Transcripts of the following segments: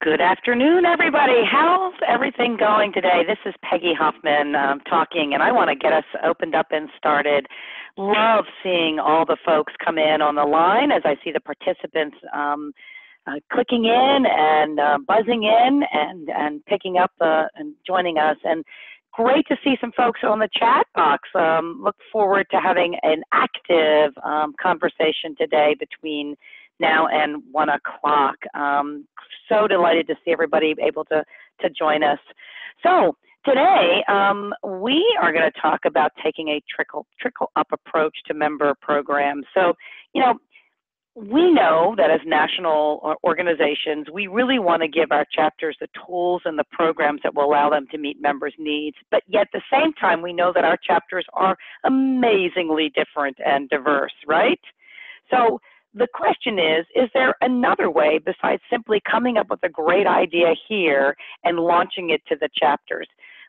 Good afternoon, everybody. How's everything going today? This is Peggy Hoffman um, talking, and I want to get us opened up and started. Love seeing all the folks come in on the line as I see the participants um, uh, clicking in and uh, buzzing in and, and picking up uh, and joining us. And great to see some folks on the chat box. Um, look forward to having an active um, conversation today between now and one o'clock. Um, so delighted to see everybody able to, to join us. So today um, we are going to talk about taking a trickle, trickle up approach to member programs. So, you know, we know that as national organizations, we really want to give our chapters the tools and the programs that will allow them to meet members' needs. But yet, at the same time, we know that our chapters are amazingly different and diverse, right? So, the question is, is there another way besides simply coming up with a great idea here and launching it to the chapters?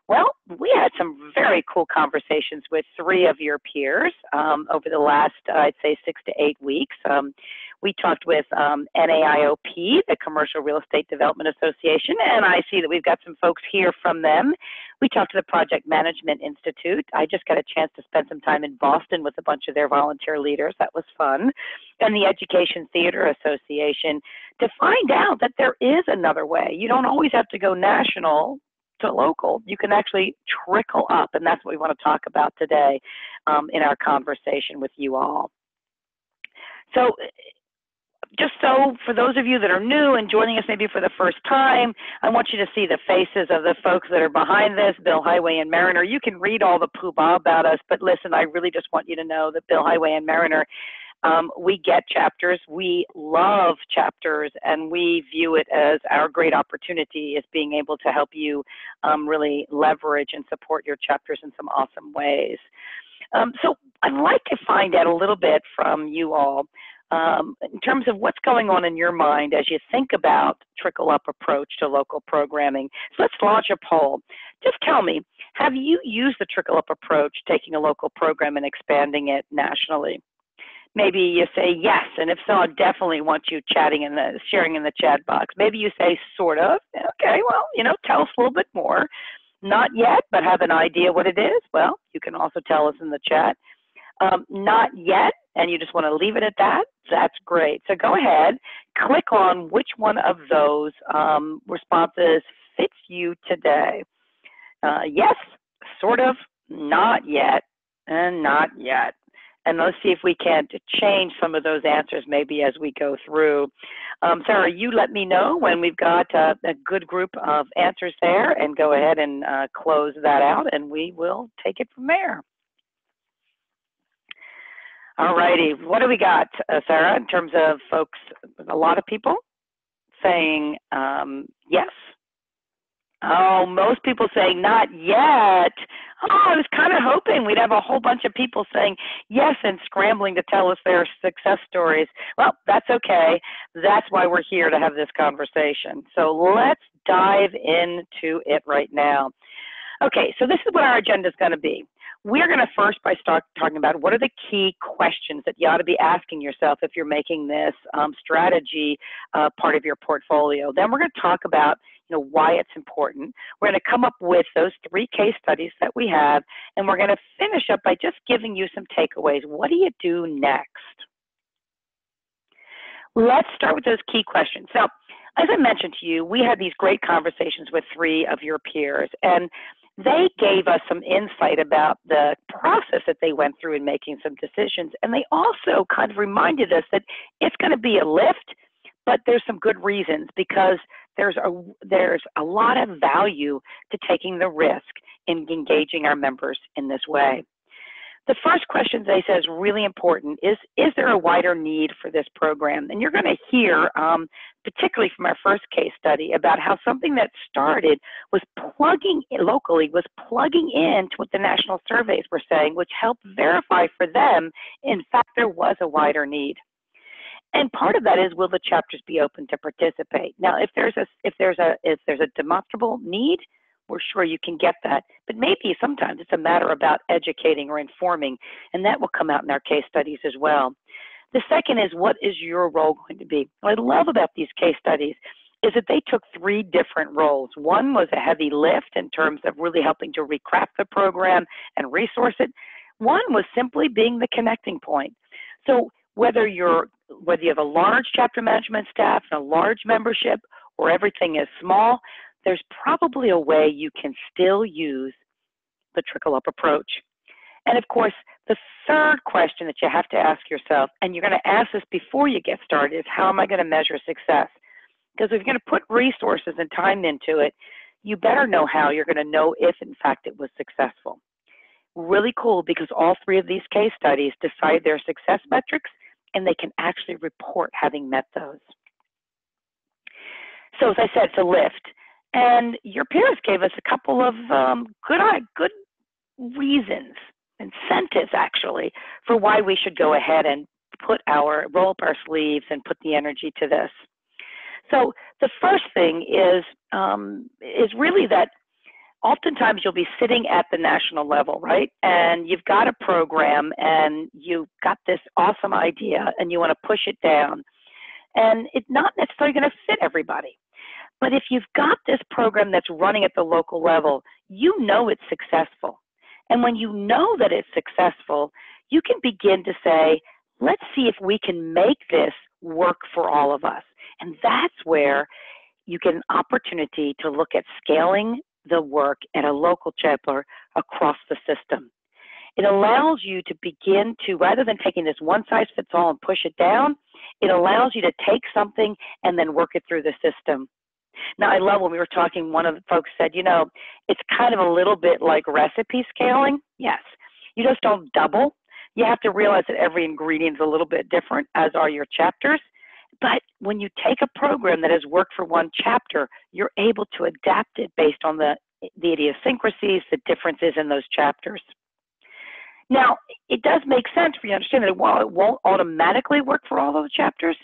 Well, we had some very cool conversations with three of your peers um, over the last, uh, I'd say, six to eight weeks. Um, we talked with um, NAIOP, the Commercial Real Estate Development Association, and I see that we've got some folks here from them. We talked to the Project Management Institute. I just got a chance to spend some time in Boston with a bunch of their volunteer leaders. That was fun. And the Education Theater Association to find out that there is another way. You don't always have to go national to local, you can actually trickle up. And that's what we want to talk about today um, in our conversation with you all. So just so for those of you that are new and joining us maybe for the first time, I want you to see the faces of the folks that are behind this, Billhighway and Mariner. You can read all the poobah about us, but listen, I really just want you to know that Billhighway and Mariner um, we get chapters, we love chapters, and we view it as our great opportunity is being able to help you um, really leverage and support your chapters in some awesome ways. Um, so I'd like to find out a little bit from you all um, in terms of what's going on in your mind as you think about trickle up approach to local programming. So let's launch a poll. Just tell me, have you used the trickle up approach, taking a local program and expanding it nationally? Maybe you say yes, and if so, I definitely want you chatting in the sharing in the chat box. Maybe you say sort of. Okay, well, you know, tell us a little bit more. Not yet, but have an idea what it is. Well, you can also tell us in the chat. Um, not yet, and you just want to leave it at that. That's great. So go ahead, click on which one of those um, responses fits you today. Uh, yes, sort of, not yet, and not yet and let's see if we can't change some of those answers maybe as we go through. Um, Sarah, you let me know when we've got uh, a good group of answers there and go ahead and uh, close that out and we will take it from there. All righty, what do we got, uh, Sarah, in terms of folks, a lot of people saying um, yes, Oh, most people saying not yet. Oh, I was kind of hoping we'd have a whole bunch of people saying yes and scrambling to tell us their success stories. Well, that's okay. That's why we're here to have this conversation. So let's dive into it right now. Okay, so this is what our agenda is going to be. We're going to first by start talking about what are the key questions that you ought to be asking yourself if you're making this um, strategy uh, part of your portfolio. Then we're going to talk about you know, why it's important. We're going to come up with those three case studies that we have, and we're going to finish up by just giving you some takeaways. What do you do next? Let's start with those key questions. So, as I mentioned to you, we had these great conversations with three of your peers, and they gave us some insight about the process that they went through in making some decisions. And they also kind of reminded us that it's going to be a lift, but there's some good reasons because there's a there's a lot of value to taking the risk in engaging our members in this way. The first question they say is really important is is there a wider need for this program? And you're going to hear, um, particularly from our first case study, about how something that started was plugging locally was plugging into what the national surveys were saying, which helped verify for them, in fact, there was a wider need. And part of that is will the chapters be open to participate? Now, if there's a if there's a if there's a demonstrable need, we're sure you can get that. But maybe sometimes it's a matter about educating or informing, and that will come out in our case studies as well. The second is what is your role going to be? What I love about these case studies is that they took three different roles. One was a heavy lift in terms of really helping to recraft the program and resource it. One was simply being the connecting point. So whether you're whether you have a large chapter management staff and a large membership or everything is small, there's probably a way you can still use the trickle up approach. And of course, the third question that you have to ask yourself, and you're going to ask this before you get started, is how am I going to measure success? Because if you're going to put resources and time into it, you better know how you're going to know if, in fact, it was successful. Really cool because all three of these case studies decide their success metrics and they can actually report having met those. So, as I said, it's a lift. And your peers gave us a couple of um, good, good reasons, incentives actually, for why we should go ahead and put our roll up our sleeves and put the energy to this. So the first thing is um, is really that oftentimes you'll be sitting at the national level, right? And you've got a program and you've got this awesome idea and you want to push it down. And it's not necessarily going to fit everybody. But if you've got this program that's running at the local level, you know it's successful. And when you know that it's successful, you can begin to say, let's see if we can make this work for all of us. And that's where you get an opportunity to look at scaling the work at a local chapter across the system. It allows you to begin to, rather than taking this one size fits all and push it down, it allows you to take something and then work it through the system. Now, I love when we were talking, one of the folks said, you know, it's kind of a little bit like recipe scaling. Yes, you just don't double. You have to realize that every ingredient is a little bit different, as are your chapters. But when you take a program that has worked for one chapter, you're able to adapt it based on the, the idiosyncrasies, the differences in those chapters. Now, it does make sense for you to understand that while it won't automatically work for all those chapters,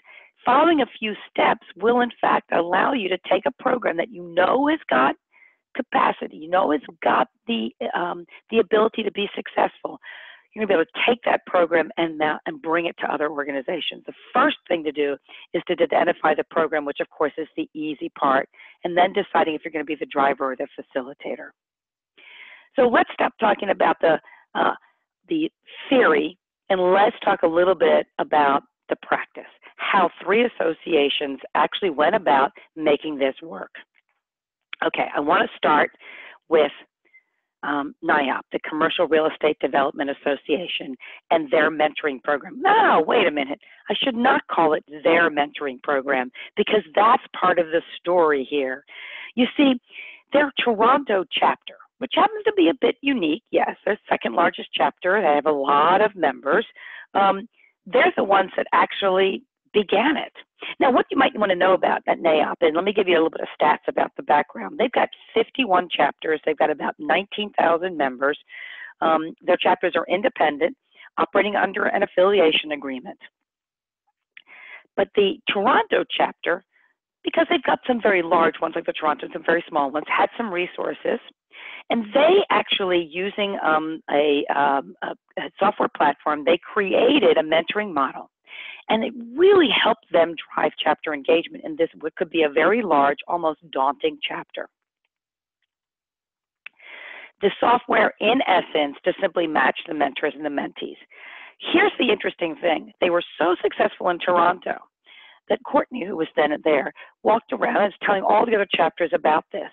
following a few steps will in fact allow you to take a program that you know has got capacity, you know has got the um, the ability to be successful, you're going to be able to take that program and, and bring it to other organizations. The first thing to do is to identify the program, which of course is the easy part, and then deciding if you're going to be the driver or the facilitator. So let's stop talking about the, uh, the theory and let's talk a little bit about the practice, how three associations actually went about making this work. Okay, I want to start with um, NAIOP, the Commercial Real Estate Development Association, and their mentoring program. No, wait a minute. I should not call it their mentoring program because that's part of the story here. You see, their Toronto chapter, which happens to be a bit unique, yes, their second largest chapter, they have a lot of members. Um, they're the ones that actually began it. Now, what you might want to know about that NAIOP, and let me give you a little bit of stats about the background. They've got 51 chapters. They've got about 19,000 members. Um, their chapters are independent, operating under an affiliation agreement. But the Toronto chapter, because they've got some very large ones like the Toronto and some very small ones, had some resources. And they actually, using um, a, um, a software platform, they created a mentoring model and it really helped them drive chapter engagement in this what could be a very large, almost daunting chapter. The software, in essence, to simply match the mentors and the mentees. Here's the interesting thing. They were so successful in Toronto that Courtney, who was then there, walked around and was telling all the other chapters about this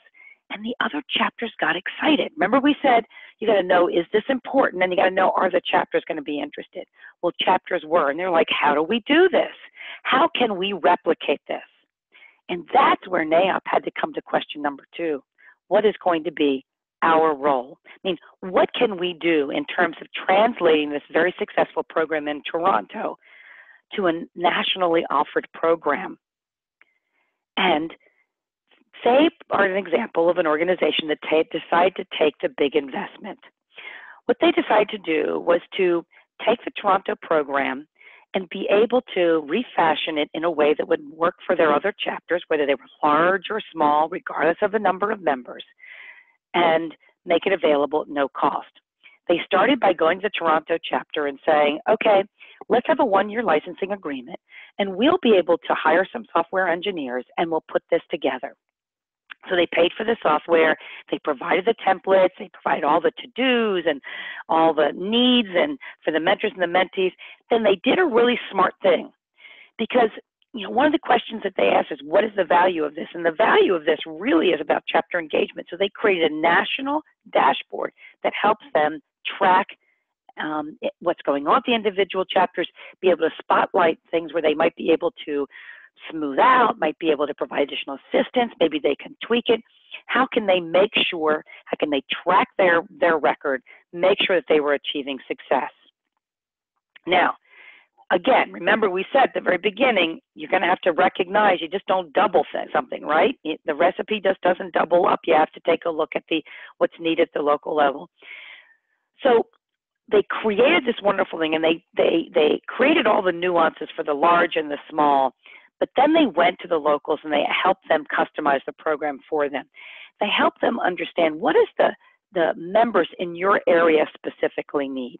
and the other chapters got excited. Remember, we said you got to know is this important, and you got to know are the chapters going to be interested. Well, chapters were, and they're like, how do we do this? How can we replicate this? And that's where NAIOP had to come to question number two: What is going to be our role? I mean, what can we do in terms of translating this very successful program in Toronto to a nationally offered program? And they are an example of an organization that t- decided to take the big investment. What they decided to do was to take the Toronto program and be able to refashion it in a way that would work for their other chapters, whether they were large or small, regardless of the number of members, and make it available at no cost. They started by going to the Toronto chapter and saying, okay, let's have a one year licensing agreement and we'll be able to hire some software engineers and we'll put this together. So they paid for the software, they provided the templates, they provided all the to-dos and all the needs and for the mentors and the mentees. Then they did a really smart thing because you know, one of the questions that they asked is, what is the value of this? And the value of this really is about chapter engagement. So they created a national dashboard that helps them track um, what's going on at the individual chapters, be able to spotlight things where they might be able to smooth out, might be able to provide additional assistance, maybe they can tweak it. How can they make sure, how can they track their, their record, make sure that they were achieving success? Now, again, remember we said at the very beginning, you're going to have to recognize you just don't double something, right? the recipe just doesn't double up. You have to take a look at the what's needed at the local level. So they created this wonderful thing, and they they they created all the nuances for the large and the small. But then they went to the locals and they helped them customize the program for them. They helped them understand what is the the members in your area specifically need.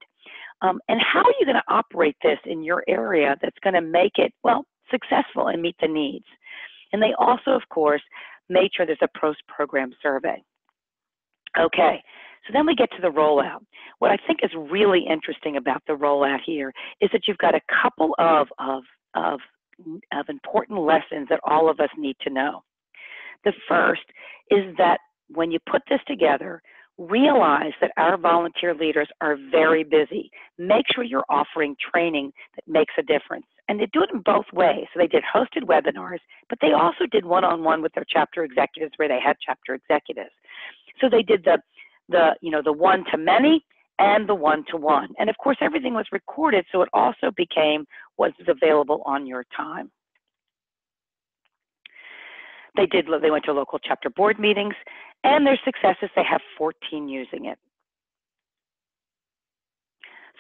Um, and how are you going to operate this in your area that's going to make it, well, successful and meet the needs? And they also, of course, made sure there's a post program survey. Okay, so then we get to the rollout. What I think is really interesting about the rollout here is that you've got a couple of, of, of, of important lessons that all of us need to know. The first is that when you put this together, realize that our volunteer leaders are very busy. Make sure you're offering training that makes a difference. And they do it in both ways. So they did hosted webinars, but they also did one-on-one with their chapter executives where they had chapter executives. So they did the, the you know, the one-to-many and the one-to-one. And of course, everything was recorded, so it also became was available on your time. They did. They went to local chapter board meetings, and their successes. They have 14 using it.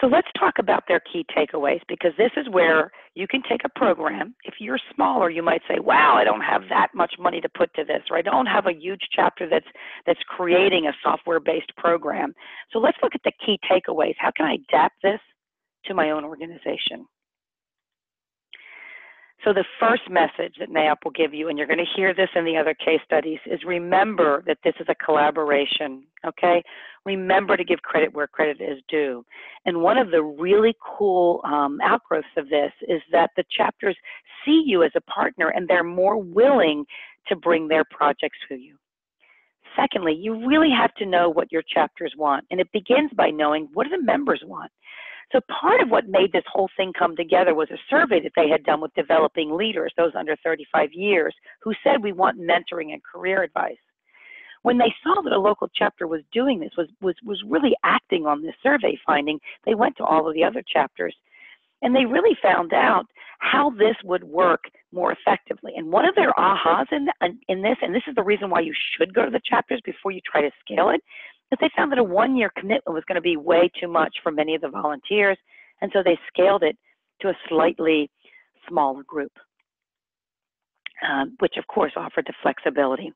So let's talk about their key takeaways because this is where you can take a program. If you're smaller, you might say, "Wow, I don't have that much money to put to this," or "I don't have a huge chapter that's that's creating a software-based program." So let's look at the key takeaways. How can I adapt this to my own organization? So the first message that NAIOP will give you, and you're going to hear this in the other case studies, is remember that this is a collaboration, okay? Remember to give credit where credit is due. And one of the really cool um, outgrowths of this is that the chapters see you as a partner and they're more willing to bring their projects to you. Secondly, you really have to know what your chapters want, and it begins by knowing what do the members want. So part of what made this whole thing come together was a survey that they had done with developing leaders, those under 35 years, who said we want mentoring and career advice. When they saw that a local chapter was doing this, was, was, was really acting on this survey finding, they went to all of the other chapters and they really found out how this would work more effectively. And one of their ahas in, in this, and this is the reason why you should go to the chapters before you try to scale it, but they found that a one year commitment was going to be way too much for many of the volunteers, and so they scaled it to a slightly smaller group, um, which of course offered the flexibility.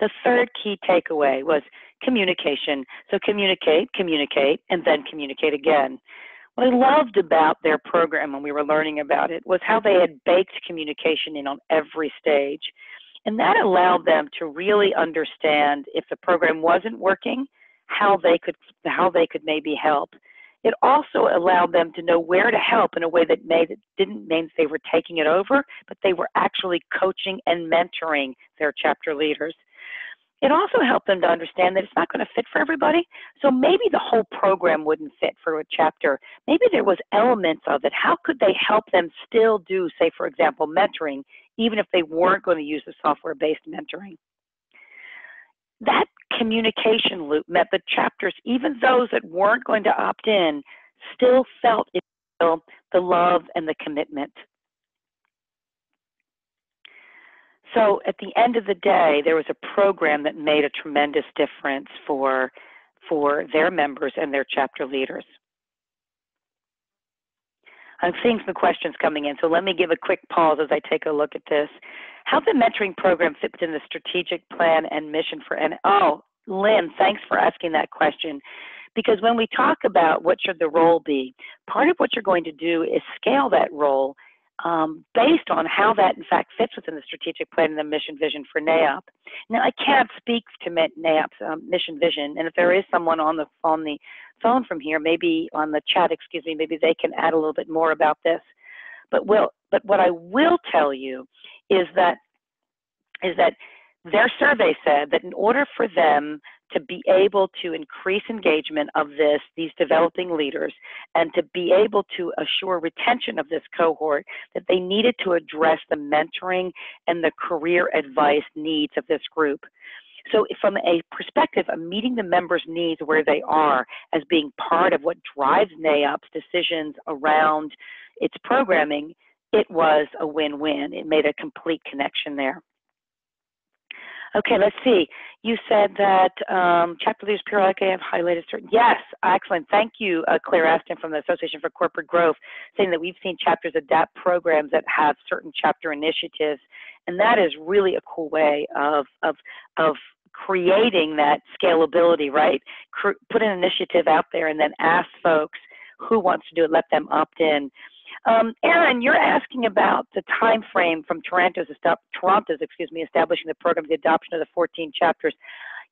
The third key takeaway was communication. So communicate, communicate, and then communicate again. What I loved about their program when we were learning about it was how they had baked communication in on every stage. And that allowed them to really understand if the program wasn't working, how mm-hmm. they could how they could maybe help. It also allowed them to know where to help in a way that made it didn't mean they were taking it over, but they were actually coaching and mentoring their chapter leaders. It also helped them to understand that it's not going to fit for everybody. So maybe the whole program wouldn't fit for a chapter. Maybe there was elements of it. How could they help them still do, say, for example, mentoring, even if they weren't going to use the software-based mentoring? that communication loop meant the chapters, even those that weren't going to opt in, still felt the love and the commitment. So at the end of the day, there was a program that made a tremendous difference for, for their members and their chapter leaders. I'm seeing some questions coming in, so let me give a quick pause as I take a look at this. How the mentoring program fit within the strategic plan and mission for N? Oh, Lynn, thanks for asking that question Because when we talk about what should the role be, part of what you're going to do is scale that role um, based on how that in fact fits within the strategic plan and the mission vision for NAIOP. Now, I can't speak to NAIOP's um, mission vision, and if there is someone on the on the phone from here, maybe on the chat, excuse me, maybe they can add a little bit more about this. But will, but what I will tell you is that is that their survey said that in order for them to be able to increase engagement of this, these developing leaders, and to be able to assure retention of this cohort, that they needed to address the mentoring and the career advice needs of this group. So from a perspective of meeting the members' needs where they are as being part of what drives NAIOP's decisions around its programming, it was a win-win. It made a complete connection there. Okay, let's see. You said that um, chapter leaders periodically have highlighted certain. Yes, excellent. Thank you, uh, Claire Aston from the Association for Corporate Growth, saying that we've seen chapters adapt programs that have certain chapter initiatives, and that is really a cool way of of of creating that scalability. Right, put an initiative out there, and then ask folks who wants to do it. Let them opt in. Um, Aaron, you're asking about the time frame from Toronto's, Toronto's, excuse me, establishing the program, the adoption of the 14 chapters.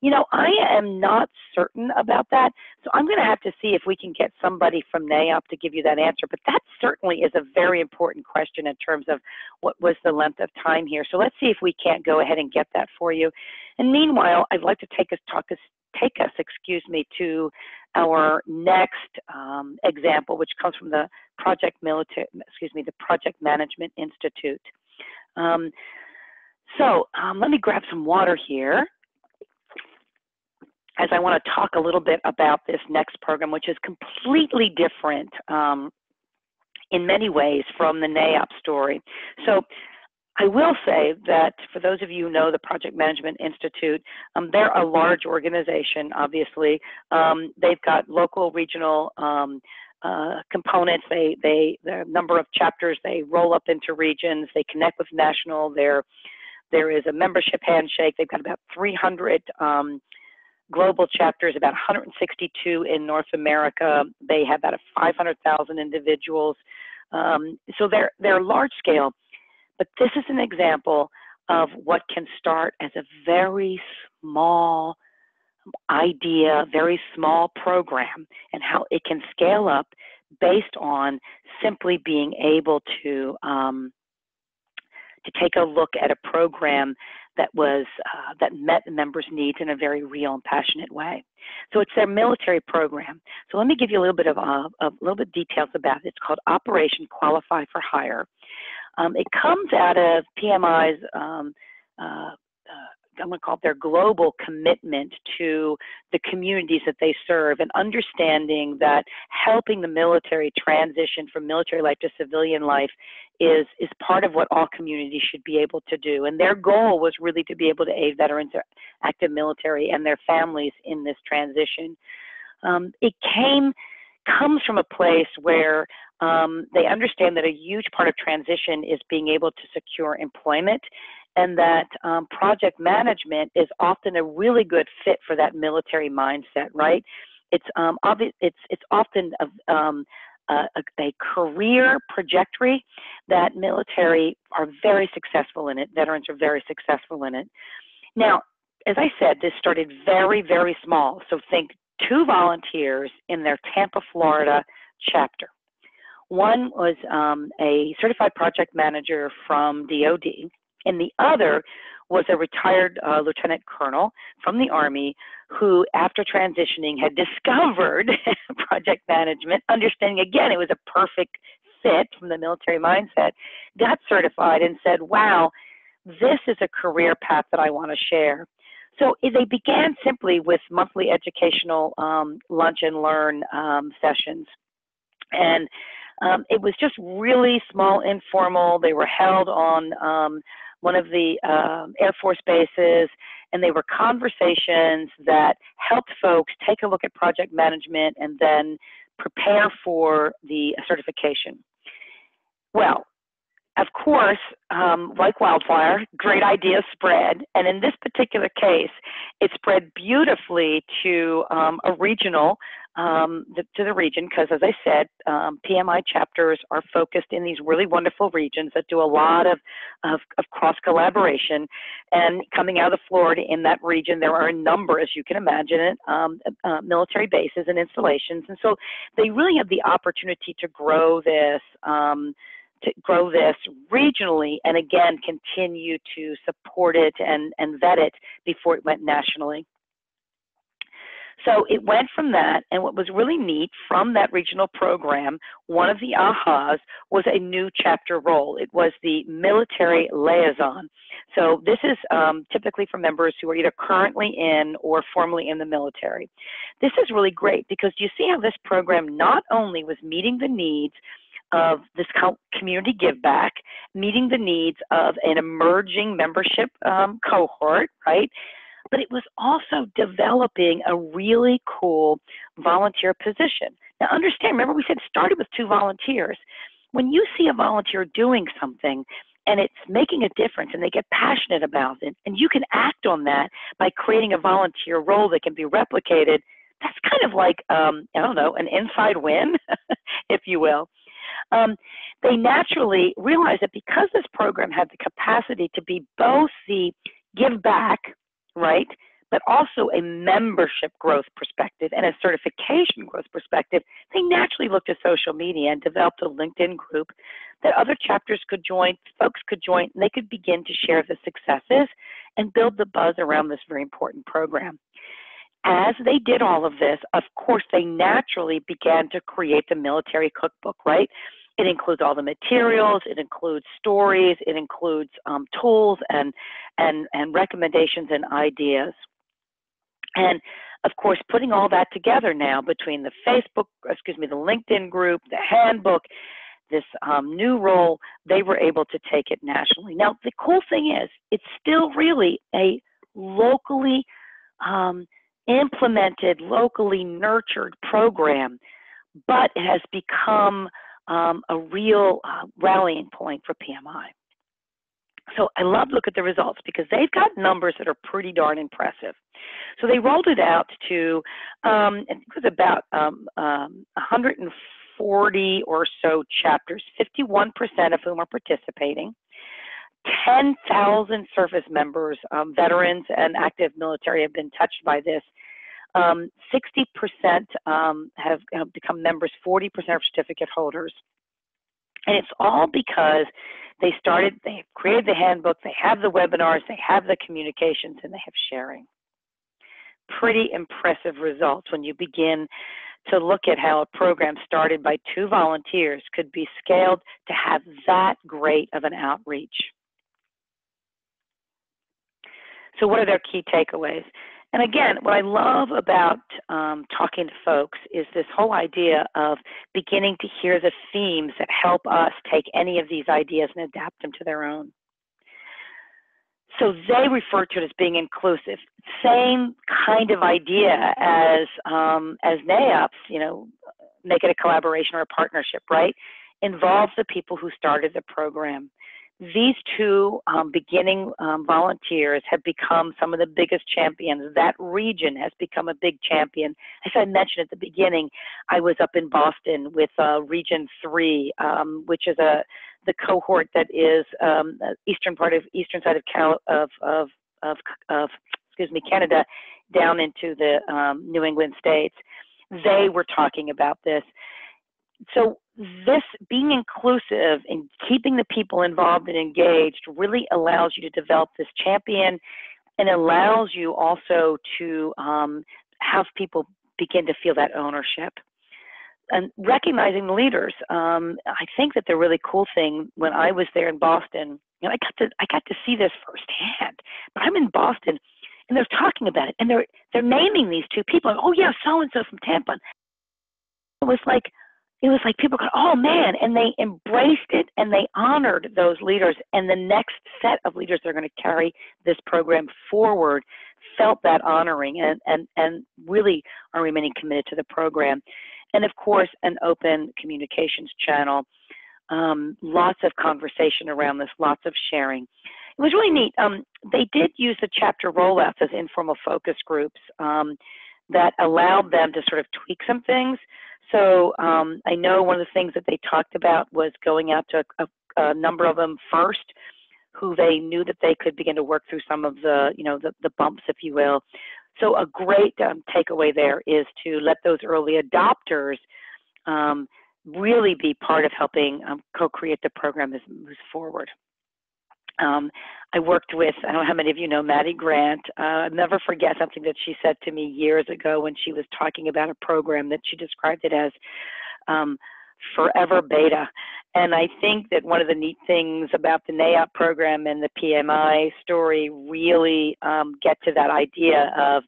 You know, I am not certain about that, so I'm going to have to see if we can get somebody from NAIOP to give you that answer. But that certainly is a very important question in terms of what was the length of time here. So let's see if we can't go ahead and get that for you. And meanwhile, I'd like to take us talk us take us, excuse me, to our next um, example, which comes from the Project Military, excuse me, the Project Management Institute. Um, so um, let me grab some water here as I want to talk a little bit about this next program, which is completely different um, in many ways from the NAIOP story. So I will say that for those of you who know the Project Management Institute, um, they're a large organization, obviously. Um, they've got local, regional um, uh, components. They, they, the number of chapters, they roll up into regions, they connect with national. There, there is a membership handshake. They've got about 300 um, global chapters, about 162 in North America. They have about 500,000 individuals. Um, so they're, they're large scale. But this is an example of what can start as a very small idea, very small program, and how it can scale up based on simply being able to um, to take a look at a program that was uh, that met the members' needs in a very real and passionate way. So it's their military program. So let me give you a little bit of uh, a little bit details about it. It's called Operation Qualify for Hire. Um, it comes out of PMI's, um, uh, uh, I'm going to call it their global commitment to the communities that they serve and understanding that helping the military transition from military life to civilian life is, is part of what all communities should be able to do. And their goal was really to be able to aid veterans, active military, and their families in this transition. Um, it came comes from a place where um, they understand that a huge part of transition is being able to secure employment and that um, project management is often a really good fit for that military mindset, right? It's um, obvious. It's it's often a, um, a, a, career trajectory that military are very successful in it. Veterans are very successful in it. Now, as I said, this started very very small. So think two volunteers in their Tampa, Florida chapter. One was um, a certified project manager from DOD, and the other was a retired uh, lieutenant colonel from the Army who, after transitioning, had discovered project management, understanding again it was a perfect fit from the military mindset, got certified and said, wow, this is a career path that I want to share. So they began simply with monthly educational um, lunch and learn um, sessions. And um, it was just really small, informal. They were held on um, one of the uh, Air Force bases, and they were conversations that helped folks take a look at project management and then prepare for the certification. Well, of course, um, like wildfire, great ideas spread. And in this particular case, it spread beautifully to um, a regional, um, the, to the region, because as I said, um, PMI chapters are focused in these really wonderful regions that do a lot of, of, of cross collaboration. And coming out of Florida in that region, there are a number, as you can imagine, it, um, uh, military bases and installations. And so they really have the opportunity to grow this. To grow this regionally and again continue to support it and, and vet it before it went nationally. So it went from that, and what was really neat from that regional program, one of the ahas was a new chapter role. It was the military liaison. So this is um, typically for members who are either currently in or formerly in the military. This is really great because you see how this program not only was meeting the needs of this community give back, meeting the needs of an emerging membership um, cohort, right? But it was also developing a really cool volunteer position. Now, understand, remember we said started with two volunteers. When you see a volunteer doing something, and it's making a difference and they get passionate about it and you can act on that by creating a volunteer role that can be replicated that's kind of like um, i don't know an inside win if you will um, they naturally realized that because this program had the capacity to be both the give back, right, but also a membership growth perspective and a certification growth perspective, they naturally looked at social media and developed a LinkedIn group that other chapters could join, folks could join, and they could begin to share the successes and build the buzz around this very important program. As they did all of this, of course, they naturally began to create the military cookbook, right? It includes all the materials, it includes stories, it includes um, tools and, and, and recommendations and ideas. And of course, putting all that together now between the Facebook, excuse me, the LinkedIn group, the handbook, this um, new role, they were able to take it nationally. Now, the cool thing is, it's still really a locally um, implemented, locally nurtured program, but it has become um, a real uh, rallying point for PMI. So I love look at the results because they've got numbers that are pretty darn impressive. So they rolled it out to um, it was about um, um, 140 or so chapters, 51% of whom are participating. 10,000 service members, um, veterans, and active military have been touched by this. Um, 60% um, have, have, become members, 40% are certificate holders. And it's all because they started, they've created the handbook, they have the webinars, they have the communications, and they have sharing. Pretty impressive results when you begin to look at how a program started by two volunteers could be scaled to have that great of an outreach. So what are their key takeaways? And again, what I love about um, talking to folks is this whole idea of beginning to hear the themes that help us take any of these ideas and adapt them to their own. So they refer to it as being inclusive. Same kind of idea as um, as NAIOPS, you know, make it a collaboration or a partnership, right? Involve the people who started the program these two um, beginning um, volunteers have become some of the biggest champions. That region has become a big champion. As I mentioned at the beginning, I was up in Boston with uh, Region Three, um, which is a the cohort that is um, eastern part of eastern side of Cal of of of, of excuse me Canada down into the um, New England states. They were talking about this so this being inclusive and keeping the people involved and engaged really allows you to develop this champion and allows you also to um, have people begin to feel that ownership and recognizing the leaders. Um, I think that the really cool thing when I was there in Boston, you know, I got to I got to see this firsthand. But I'm in Boston, and they're talking about it, and they're they're naming these two people. Oh yeah, so and so from Tampa. It was like, it was like people go, oh man, and they embraced it and they honored those leaders. And the next set of leaders that are going to carry this program forward felt that honoring and, and, and really are remaining committed to the program. And of course, an open communications channel. Um, lots of conversation around this, lots of sharing. It was really neat. Um, they did use the chapter rollouts as informal focus groups um, that allowed them to sort of tweak some things. So um, I know one of the things that they talked about was going out to a, a, number of them first, who they knew that they could begin to work through some of the, you know, the, the bumps, if you will. So a great um, takeaway there is to let those early adopters um, really be part of helping um, co-create the program as it moves forward. Um, I worked with, I don't know how many of you know Maddie Grant. Uh, I'll never forget something that she said to me years ago when she was talking about a program that she described it as um, forever beta. And I think that one of the neat things about the NAIOP program and the PMI story really um, get to that idea of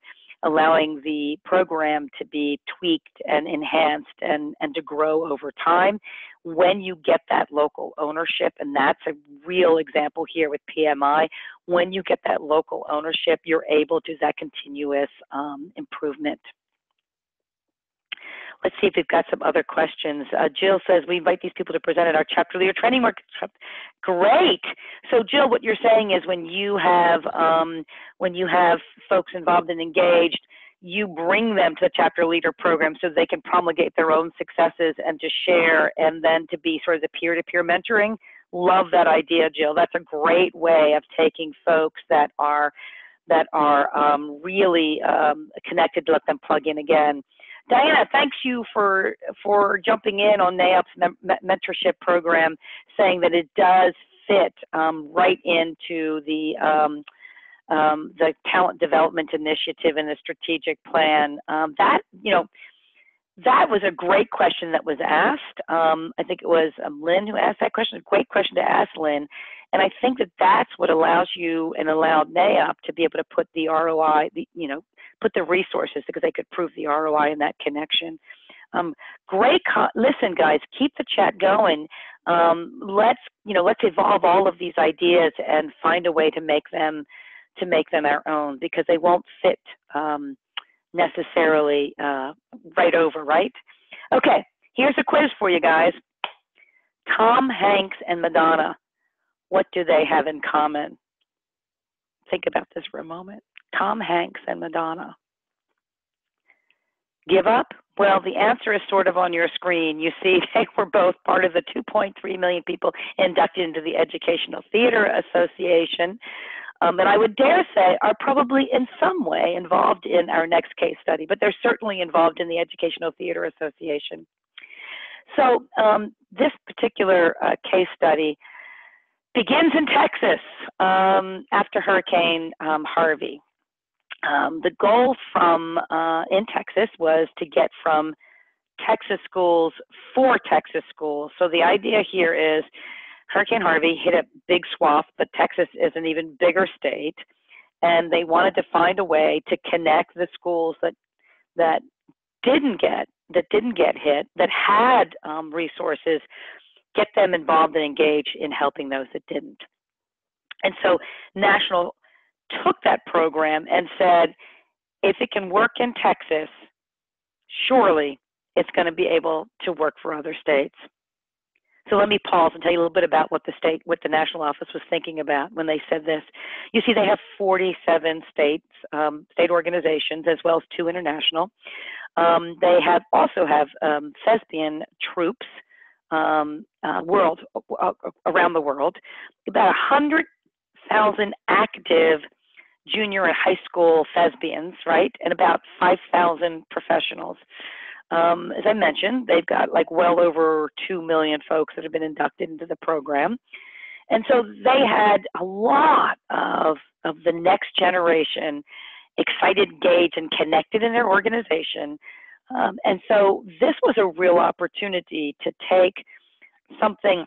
allowing the program to be tweaked and enhanced and, and to grow over time when you get that local ownership, and that's a real example here with PMI, when you get that local ownership, you're able to do that continuous um, improvement. Let's see if we've got some other questions. Uh, Jill says, we invite these people to present at our chapter leader training workshop. Great. So Jill, what you're saying is when you have, um, when you have folks involved and engaged, you bring them to the chapter leader program so they can promulgate their own successes and to share and then to be sort of the peer-to-peer mentoring. Love that idea, Jill. That's a great way of taking folks that are that are um, really um, connected to let them plug in again. Diana, thanks you for for jumping in on NAIOP's mentorship program, saying that it does fit um, right into the um, um, the talent development initiative and the strategic plan. Um, that, you know, that was a great question that was asked. Um, I think it was um, Lynn who asked that question. A great question to ask, Lynn. And I think that that's what allows you and allowed NAIOP to be able to put the ROI, the, you know, put the resources because they could prove the ROI in that connection. Um, great. Listen, guys, keep the chat going. Um, let's, you know, let's evolve all of these ideas and find a way to make them to make them our own because they won't fit um, necessarily uh, right over, right? Okay, here's a quiz for you guys. Tom Hanks and Madonna, what do they have in common? Think about this for a moment. Tom Hanks and Madonna. Give up? Well, the answer is sort of on your screen. You see, they were both part of the 2.3 million people inducted into the Educational Theater Association um, and I would dare say are probably in some way involved in our next case study, but they're certainly involved in the Educational Theater Association. So um, this particular uh, case study begins in Texas um, after Hurricane um, Harvey. Um, the goal from uh, in Texas was to get from Texas schools for Texas schools. So the idea here is Hurricane Harvey hit a big swath, but Texas is an even bigger state, and they wanted to find a way to connect the schools that that didn't get that didn't get hit, that had um, resources, get them involved and engaged in helping those that didn't. And so National took that program and said, if it can work in Texas, surely it's going to be able to work for other states. So let me pause and tell you a little bit about what the state, what the national office was thinking about when they said this. You see, they have 47 states, um, state organizations, as well as two international. Um, they have also have um, thespian troupes um, uh, world uh, around the world. About 100,000 active junior and high school thespians, right, and about 5,000 professionals. Um, as I mentioned, they've got like well over 2 million folks that have been inducted into the program. And so they had a lot of, of the next generation excited, engaged, and connected in their organization. Um, and so this was a real opportunity to take something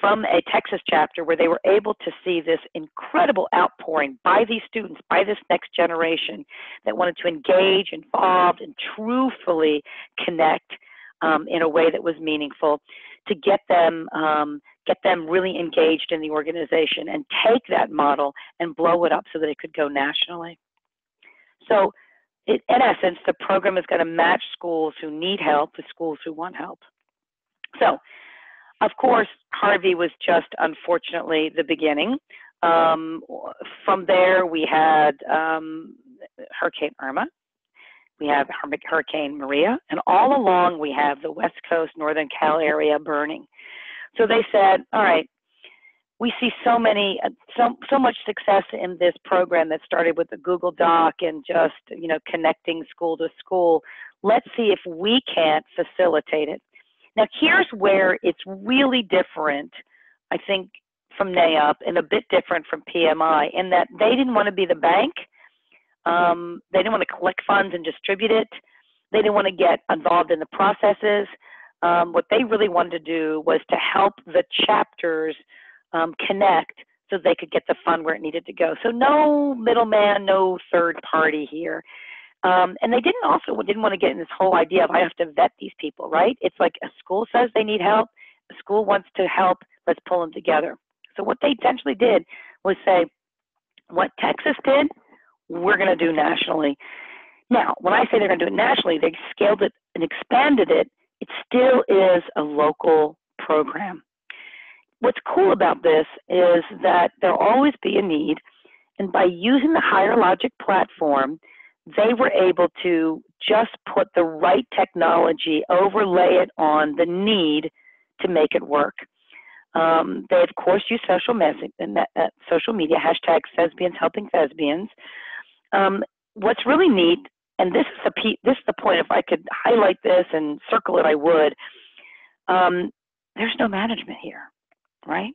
from a Texas chapter where they were able to see this incredible outpouring by these students, by this next generation that wanted to engage, involved, and truthfully connect um, in a way that was meaningful to get them um, get them really engaged in the organization and take that model and blow it up so that it could go nationally. So it, in essence, the program is going to match schools who need help with schools who want help. So Of course, Harvey was just unfortunately the beginning. Um, from there, we had um, Hurricane Irma, we have Hurricane Maria, and all along we have the West Coast, Northern Cal area burning. So they said, all right, we see so many, uh, so so much success in this program that started with the Google Doc and just you know connecting school to school. Let's see if we can't facilitate it. Now here's where it's really different, I think, from NAIOP and a bit different from PMI in that they didn't want to be the bank um, they didn't want to collect funds and distribute it. They didn't want to get involved in the processes. Um, what they really wanted to do was to help the chapters um, connect so they could get the fund where it needed to go. So no middleman, no third party here. Um, and they didn't also didn't want to get in this whole idea of I have to vet these people, right? It's like a school says they need help, a school wants to help, let's pull them together. So what they essentially did was say, what Texas did we're going to do nationally. Now, when I say they're going to do it nationally, they scaled it and expanded it. It still is a local program. What's cool about this is that there'll always be a need, and by using the Higher Logic platform, they were able to just put the right technology, overlay it on the need to make it work. Um, they of course use social, message, uh, social media hashtag Thespians Helping Thespians. Um, what's really neat, and this is the this is the point. If I could highlight this and circle it, I would. Um, there's no management here, right?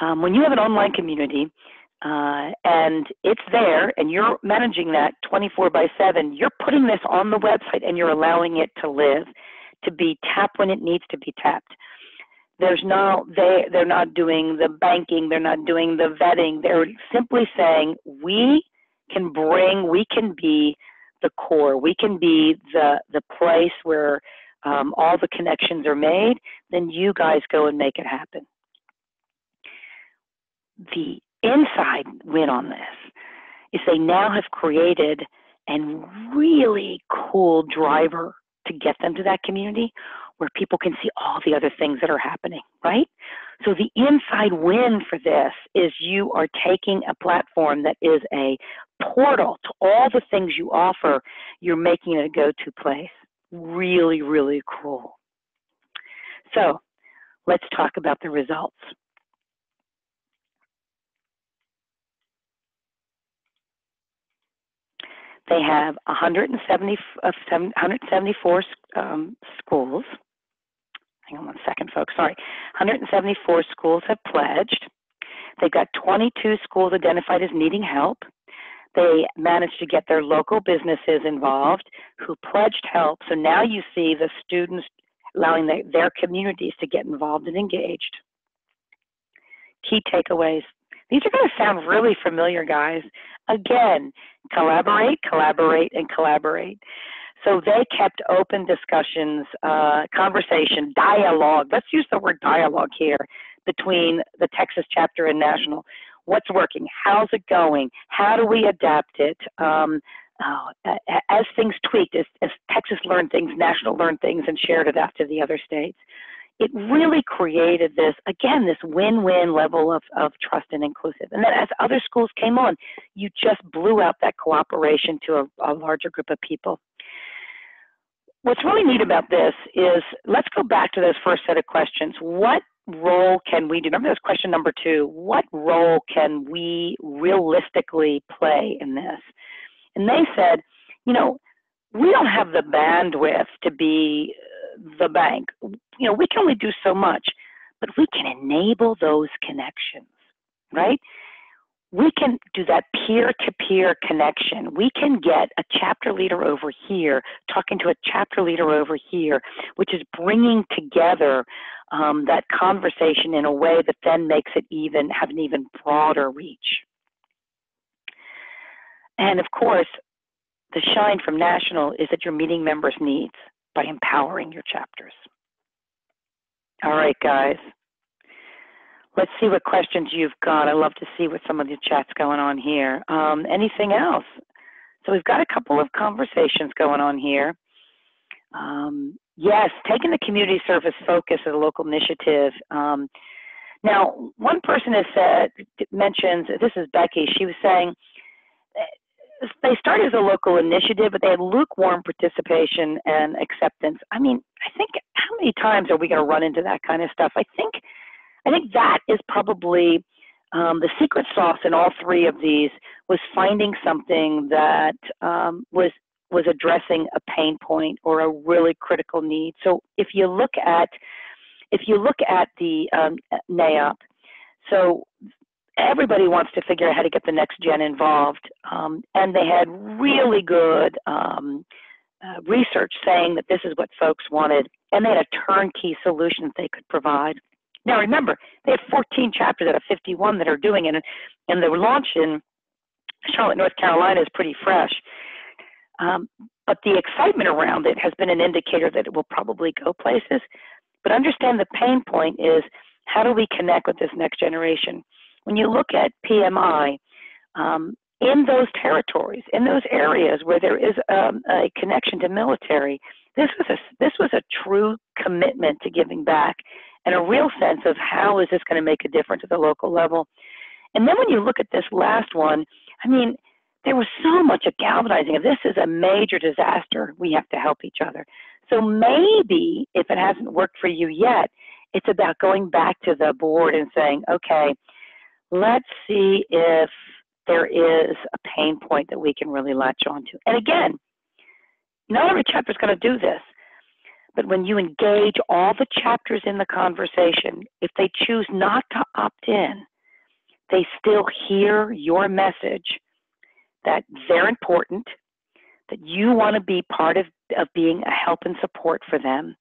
Um, when you have an online community uh, and it's there, and you're managing that 24 by 7, you're putting this on the website and you're allowing it to live, to be tapped when it needs to be tapped there's no they they're not doing the banking they're not doing the vetting. They're simply saying we can bring, we can be the core, we can be the, the place where um, all the connections are made, then you guys go and make it happen. The inside win on this is they now have created a really cool driver to get them to that community where people can see all the other things that are happening, right? So the inside win for this is you are taking a platform that is a portal to all the things you offer, you're making it a go-to place. Really, really cool. So let's talk about the results. They have 170, uh, 174 um, schools hang on one second, folks, sorry. 174 schools have pledged. They've got 22 schools identified as needing help. They managed to get their local businesses involved who pledged help. So now you see the students allowing the, their communities to get involved and engaged. Key takeaways. These are going to sound really familiar, guys. Again, collaborate, collaborate, and collaborate. So they kept open discussions, uh, conversation, dialogue. Let's use the word dialogue here between the Texas chapter and national. What's working? How's it going? How do we adapt it? Um, uh, as things tweaked, as, as Texas learned things, national learned things, and shared it out to the other states it really created this again this win-win level of, of trust and inclusive and then as other schools came on you just blew out that cooperation to a, a larger group of people what's really neat about this is let's go back to those first set of questions. What role can we do? Remember, that's question number two. What role can we realistically play in this? And they said, you know, we don't have the bandwidth to be uh, the bank. You know, we can only do so much, but we can enable those connections, right? We can do that peer to peer connection. We can get a chapter leader over here talking to a chapter leader over here, which is bringing together um, that conversation in a way that then makes it even have an even broader reach. And of course, the shine from national is that you're meeting members' needs by empowering your chapters. All right, guys. Let's see what questions you've got. I love to see what some of the chats going on here. Um, anything else? So we've got a couple of conversations going on here. Um, Yes, taking the community service focus as a local initiative. Um, now, one person has said, mentions, this is Becky, she was saying, eh, they started as a local initiative, but they had lukewarm participation and acceptance. I mean, I think how many times are we going to run into that kind of stuff? I think, I think that is probably um, the secret sauce in all three of these was finding something that um, was was addressing a pain point or a really critical need. So if you look at if you look at the um, NAIOP, so everybody wants to figure out how to get the next gen involved, um, and they had really good um, uh, research saying that this is what folks wanted, and they had a turnkey solution that they could provide. Now remember, they have 14 chapters out of 51 that are doing it, and the launch in Charlotte, North Carolina is pretty fresh. Um, but the excitement around it has been an indicator that it will probably go places. But understand the pain point is how do we connect with this next generation? When you look at PMI, um, in those territories, in those areas where there is um, a connection to military, this was a this was a true commitment to giving back, and a real sense of how is this going to make a difference at the local level. And then when you look at this last one, I mean, there was so much of galvanizing. This is a major disaster, we have to help each other. So maybe if it hasn't worked for you yet, it's about going back to the board and saying, okay, let's see if there is a pain point that we can really latch onto. And again, not every chapter is going to do this, but when you engage all the chapters in the conversation, if they choose not to opt in, they still hear your message that they're important, that you want to be part of, of being a help and support for them,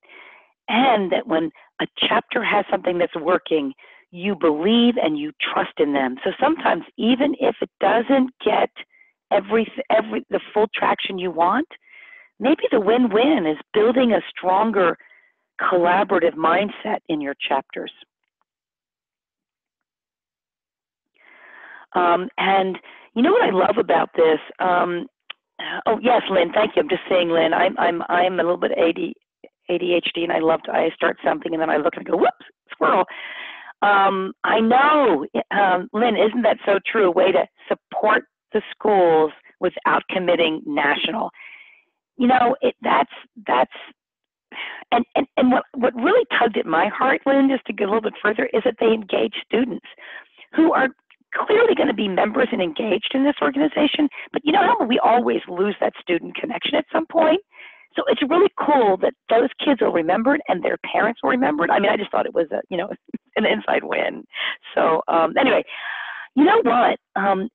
and that when a chapter has something that's working, you believe and you trust in them. So sometimes, even if it doesn't get every, every the full traction you want, maybe the win-win is building a stronger collaborative mindset in your chapters. Um, and you know what I love about this? Um, oh yes, Lynn. Thank you. I'm just saying, Lynn. I'm I'm I'm a little bit AD, ADHD, and I love to. I start something and then I look and go, whoops, squirrel. Um, I know, um, Lynn. Isn't that so true? A way to support the schools without committing national. You know, it, that's that's and, and, and what, what really tugged at my heart, Lynn, just to get a little bit further, is that they engage students who are clearly going to be members and engaged in this organization, but you know how we always lose that student connection at some point? So it's really cool that those kids are remembered and their parents were remembered. I mean, I just thought it was a, you know, an inside win. So um, anyway, you know what? Um,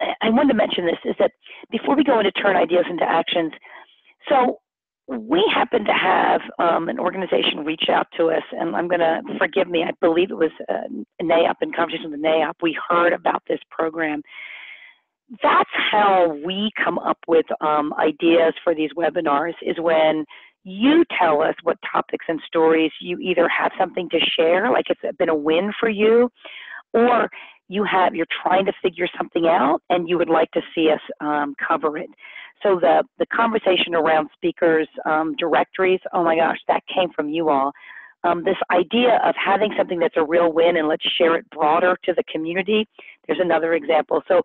I wanted to mention this is that before we go into turn ideas into actions, so we happen to have um, an organization reach out to us, and I'm going to forgive me. I believe it was uh, NAIOP in conversation with the NAIOP. We heard about this program. That's how we come up with um, ideas for these webinars. Is when you tell us what topics and stories you either have something to share, like it's been a win for you, or you have you're trying to figure something out and you would like to see us um, cover it. So the the conversation around speakers um, directories, oh my gosh, that came from you all. Um, this idea of having something that's a real win and let's share it broader to the community. There's another example. So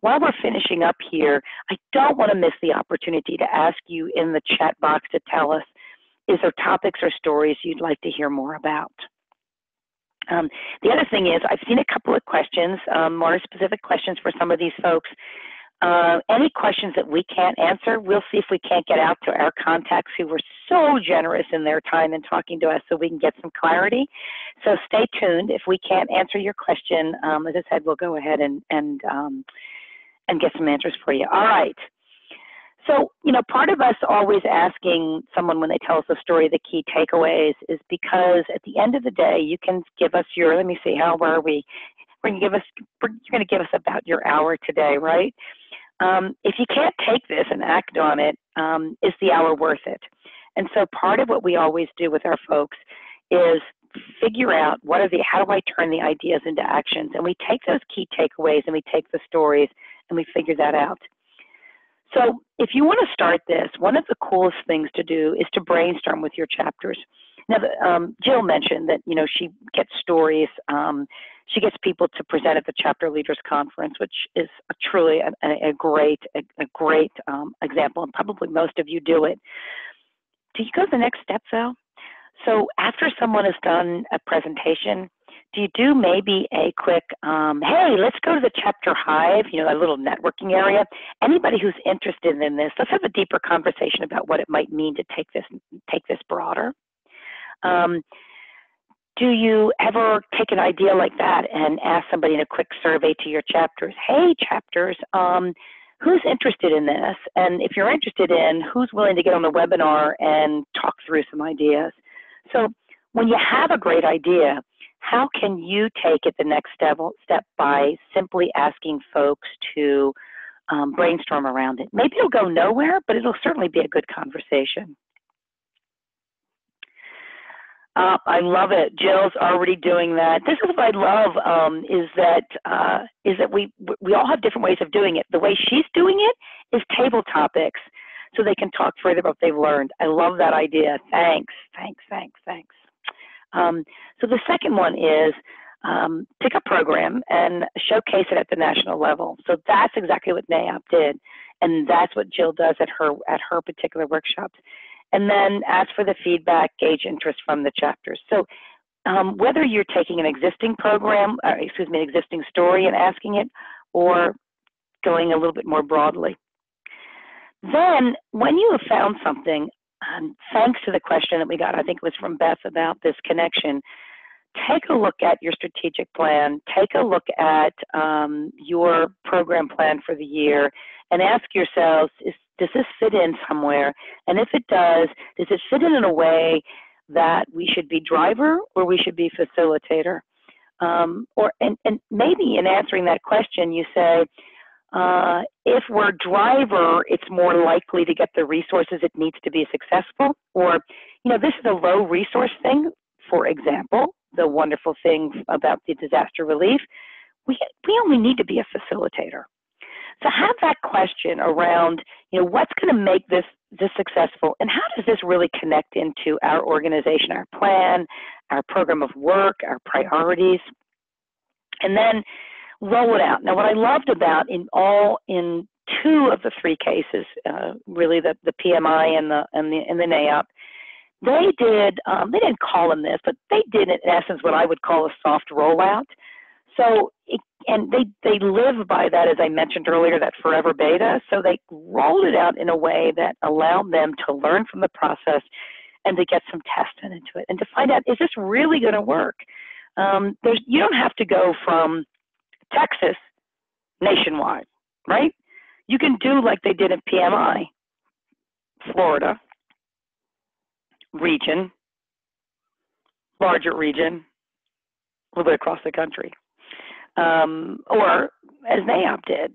while we're finishing up here, I don't want to miss the opportunity to ask you in the chat box to tell us, is there topics or stories you'd like to hear more about? Um, the other thing is, I've seen a couple of questions, um, more specific questions for some of these folks. Uh, any questions that we can't answer, we'll see if we can't get out to our contacts who were so generous in their time in talking to us so we can get some clarity. So stay tuned. If we can't answer your question, um, as I said, we'll go ahead and, and, um, and get some answers for you. All right. So, you know, part of us always asking someone when they tell us a story the key takeaways is because at the end of the day, you can give us your, let me see, how are we? We're going to give us, you're going to give us about your hour today, right? Um, if you can't take this and act on it, um, is the hour worth it? And so part of what we always do with our folks is figure out what are the, how do I turn the ideas into actions? And we take those key takeaways and we take the stories and we figure that out. So if you want to start this, one of the coolest things to do is to brainstorm with your chapters. Now, um, Jill mentioned that you know she gets stories. Um, she gets people to present at the chapter leaders conference, which is a truly a, a great a, a great um, example, and probably most of you do it. Do you go the next step though? So after someone has done a presentation, do you do maybe a quick, um, hey, let's go to the chapter hive, you know, a little networking area. Anybody who's interested in this, let's have a deeper conversation about what it might mean to take this take this broader. Um, do you ever take an idea like that and ask somebody in a quick survey to your chapters, hey, chapters, um, who's interested in this? And if you're interested in, who's willing to get on the webinar and talk through some ideas? So when you have a great idea, how can you take it the next step, step by simply asking folks to um, brainstorm around it? Maybe it'll go nowhere, but it'll certainly be a good conversation. Uh, I love it. Jill's already doing that. This is what I love um, is that uh, is that we we all have different ways of doing it. The way she's doing it is table topics, so they can talk further about what they've learned. I love that idea. Thanks, thanks, thanks, thanks. Um, so the second one is um, pick a program and showcase it at the national level. So that's exactly what NAIOP did, and that's what Jill does at her at her particular workshops and then ask for the feedback, gauge interest from the chapters. So um, whether you're taking an existing program, or, excuse me, an existing story and asking it, or going a little bit more broadly. Then, when you have found something, um, thanks to the question that we got, I think it was from Beth about this connection, take a look at your strategic plan, take a look at um, your program plan for the year, and ask yourselves, is, does this fit in somewhere? And if it does, does it fit in in a way that we should be driver or we should be facilitator? Um, or and, and maybe in answering that question, you say, uh, if we're driver, it's more likely to get the resources it needs to be successful. Or, you know, this is a low resource thing, for example the wonderful thing about the disaster relief, we, we only need to be a facilitator. So have that question around, you know, what's going to make this this successful, and how does this really connect into our organization, our plan, our program of work, our priorities, and then roll it out. Now, what I loved about in all in two of the three cases, uh, really the the PMI and the and the and the NAIOP, they did um, they didn't call them this, but they did in essence what I would call a soft rollout. So it, and they they live by that as I mentioned earlier that forever beta. So they rolled it out in a way that allowed them to learn from the process and to get some testing into it and to find out is this really going to work. Um, there's you don't have to go from Texas nationwide, right? You can do like they did at PMI, Florida, region, larger region, a little bit across the country. Um, or as NAIOP did,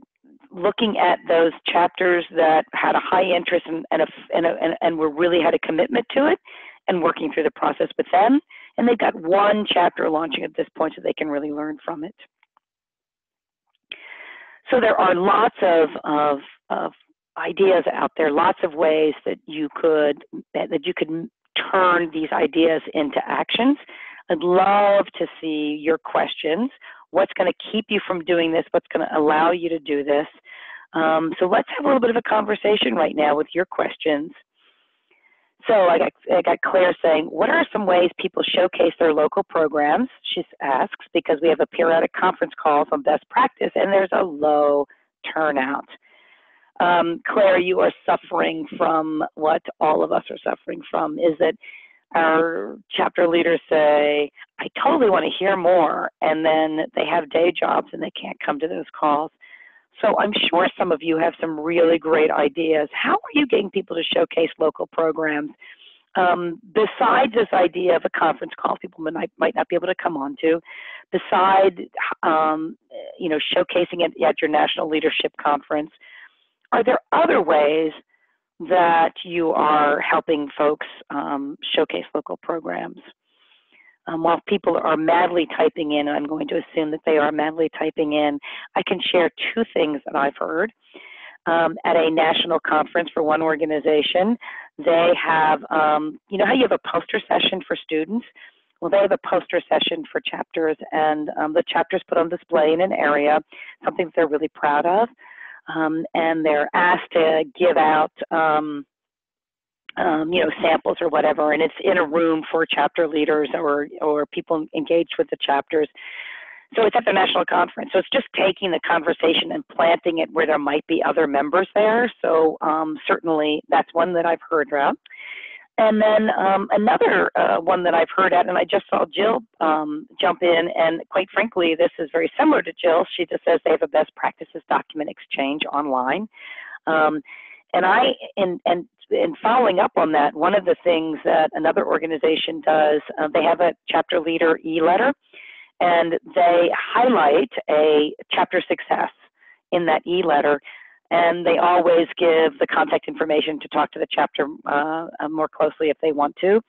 looking at those chapters that had a high interest and, and, a, and, a, and, and were really had a commitment to it and working through the process with them. And they've got one chapter launching at this point so they can really learn from it. So there are lots of, of, of ideas out there, lots of ways that you could that you could turn these ideas into actions. I'd love to see your questions. What's going to keep you from doing this? What's going to allow you to do this? Um, so let's have a little bit of a conversation right now with your questions. So I got, I got Claire saying, what are some ways people showcase their local programs? She asks, because we have a periodic conference calls on best practice and there's a low turnout um, Claire, you are suffering from what all of us are suffering from is that our chapter leaders say, I totally want to hear more, and then they have day jobs and they can't come to those calls. So I'm sure some of you have some really great ideas. How are you getting people to showcase local programs? Um, besides this idea of a conference call people might, might not be able to come on to, beside um, you know showcasing it at your national leadership conference, are there other ways that you are helping folks um, showcase local programs? Um, while people are madly typing in, I'm going to assume that they are madly typing in, I can share two things that I've heard. um, at a national conference for one organization. They have, um, you know, how you have a poster session for students. Well, they have a poster session for chapters, and um, the chapters put on display in an area, something that they're really proud of, um, and they're asked to give out. Um, um, you know, samples or whatever, and it's in a room for chapter leaders or or people engaged with the chapters. So it's at the national conference. So it's just taking the conversation and planting it where there might be other members there. So um, certainly that's one that I've heard about. And then um, another uh, one that I've heard at, and I just saw Jill um, jump in, and quite frankly, this is very similar to Jill. She just says they have a best practices document exchange online. Um, and I, and, and in following up on that, one of the things that another organization does, uh, they have a chapter leader e-letter, and they highlight a chapter success in that e-letter and they always give the contact information to talk to the chapter uh, uh, more closely if they want to.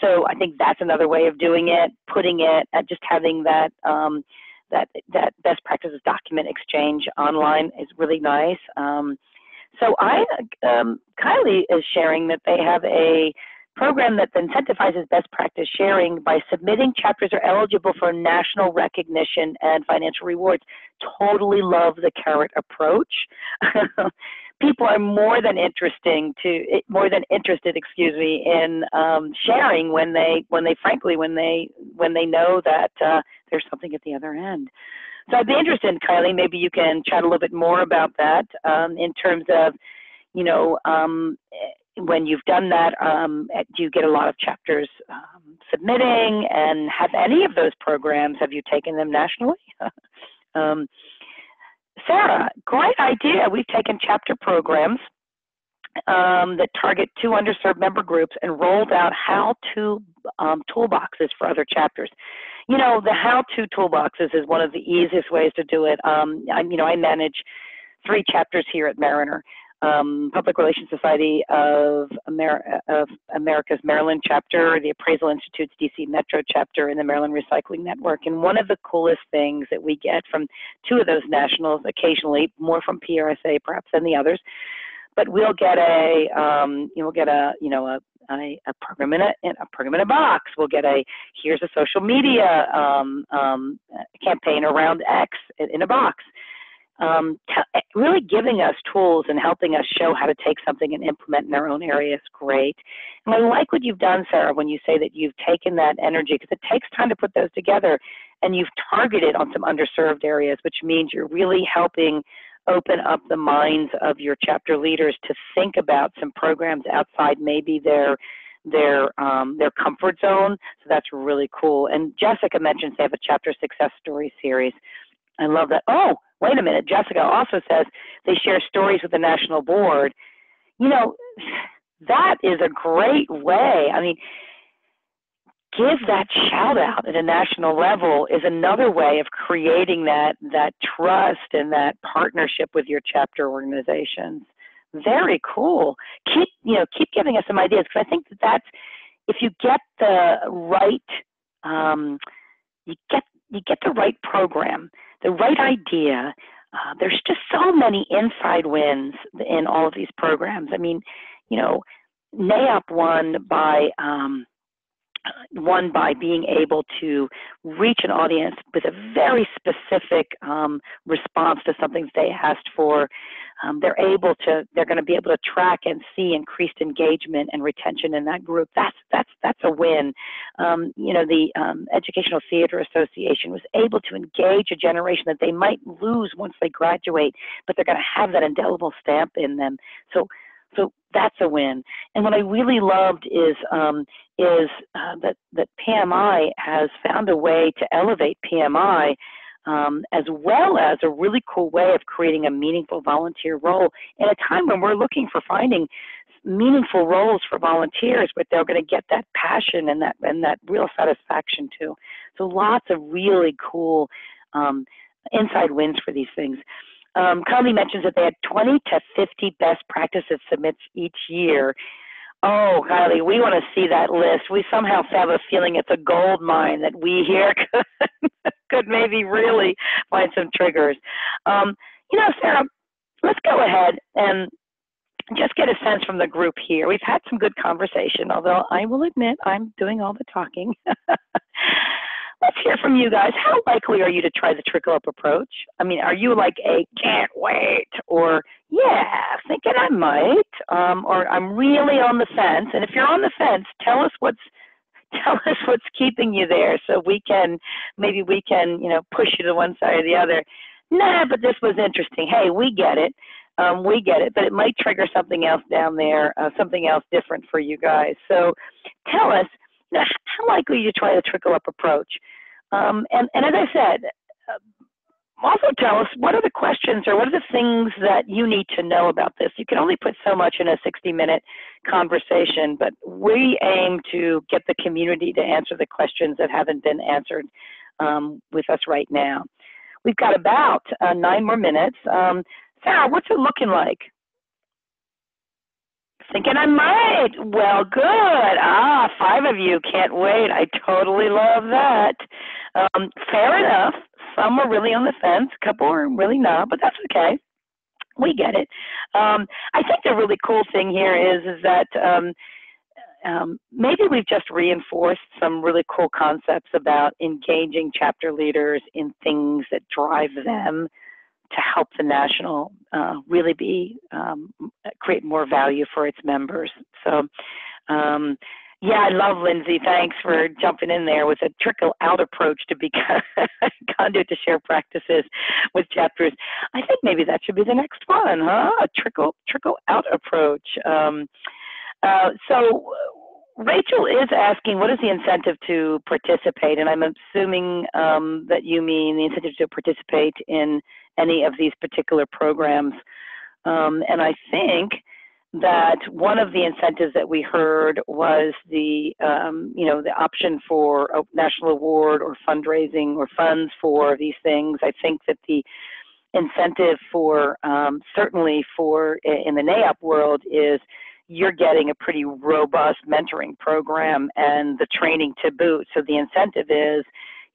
So I think that's another way of doing it, putting it at just having that um, that that best practices document exchange online is really nice. Um, so I um, Kylie is sharing that they have a program that incentivizes best practice sharing by submitting chapters are eligible for national recognition and financial rewards. Totally love the carrot approach. People are more than interesting to more than interested, excuse me, in um, sharing when they when they frankly when they when they know that uh, there's something at the other end. So I'd be interested, Kylie. Maybe you can chat a little bit more about that um, in terms of, you know, um, when you've done that, um, do you get a lot of chapters um, submitting? And have any of those programs, have you taken them nationally? um, Sarah, great idea. We've taken chapter programs um, that target two underserved member groups and rolled out how-to um, toolboxes for other chapters. You know, the how-to toolboxes is one of the easiest ways to do it. Um, I, you know, I manage three chapters here at Mariner um, Public Relations Society of, Amer- of, America's Maryland chapter, the Appraisal Institute's DC Metro chapter, and the Maryland Recycling Network. And one of the coolest things that we get from two of those nationals, occasionally more from PRSA perhaps than the others, but we'll get a um, you know, we'll get a you know a a, program in a, a program in a box. We'll get a here's a social media um, um, campaign around X in a box um, t- really giving us tools and helping us show how to take something and implement in our own area is great. And I like what you've done, Sarah, when you say that you've taken that energy, because it takes time to put those together, and you've targeted on some underserved areas, which means you're really helping open up the minds of your chapter leaders to think about some programs outside maybe their their um, their comfort zone. So that's really cool. And Jessica mentions they have a chapter success story series. I love that. Oh, wait a minute, Jessica also says they share stories with the national board. You know, that is a great way. I mean, give that shout out at a national level is another way of creating that that trust and that partnership with your chapter organizations. Very cool. Keep you know keep giving us some ideas because I think that that's if you get the right um, you get you get the right program the right idea. Uh, there's just so many inside wins in all of these programs. I mean, you know, NAIOP won by um, one by being able to reach an audience with a very specific um, response to something they asked for. Um, they're able to, they're going to be able to track and see increased engagement and retention in that group. That's that's that's a win. Um, you know, the um, Educational Theater Association was able to engage a generation that they might lose once they graduate, but they're going to have that indelible stamp in them. So so that's a win. And what I really loved is um, is uh, that that PMI has found a way to elevate PMI. Um, as well as a really cool way of creating a meaningful volunteer role in a time when we're looking for finding meaningful roles for volunteers, but they're going to get that passion and that and that real satisfaction too. So lots of really cool um, inside wins for these things. Um, mentions that they had 20 to 50 best practices submits each year. Oh, Kylie, we want to see that list. We somehow have a feeling it's a gold mine that we here could, could maybe really find some triggers. Um, you know, Sarah, let's go ahead and just get a sense from the group here. We've had some good conversation, although I will admit I'm doing all the talking. let's hear from you guys. How likely are you to try the trickle up approach? I mean, are you like a can't wait or yeah, thinking I might, um, or I'm really on the fence? And if you're on the fence, tell us what's tell us what's keeping you there so we can maybe we can you know push you to one side or the other nah but this was interesting hey we get it um, we get it but it might trigger something else down there uh, something else different for you guys so tell us you know, how likely you try the trickle up approach um, and, and as i said uh, also tell us what are the questions or what are the things that you need to know about this. You can only put so much in a 60 minute conversation, but we aim to get the community to answer the questions that haven't been answered um, with us right now. We've got about uh, nine more minutes. Um, Sarah, what's it looking like? Thinking I might. Well, good. Ah, five of you can't wait. I totally love that. Um, fair enough. Some are really on the fence, a couple are really not, but that's okay. We get it. Um, I think the really cool thing here is is that um, um, maybe we've just reinforced some really cool concepts about engaging chapter leaders in things that drive them to help the national uh, really be um, create more value for its members. So um, yeah, I love Lindsay. Thanks for jumping in there with a trickle out approach to become conduit to share practices with chapters. I think maybe that should be the next one, huh? A trickle trickle out approach. Um, uh, so Rachel is asking, what is the incentive to participate? And I'm assuming um, that you mean the incentive to participate in any of these particular programs. Um, and I think that one of the incentives that we heard was the um, you know the option for a national award or fundraising or funds for these things. I think that the incentive for um, certainly for in the NAIOP world is you're getting a pretty robust mentoring program and the training to boot. So the incentive is